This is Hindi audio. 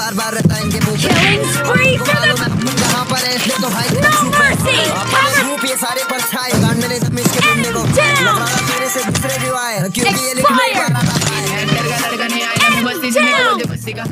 बार बार रहता है इनके मुँह कहाँ पर है इसलिए तो भाई धूप ये सारे पर छाए गांड मेरे जब इसके बंदे को मेरे से दूसरे भी आए क्योंकि ये लिख लड़का नहीं आया बस्ती का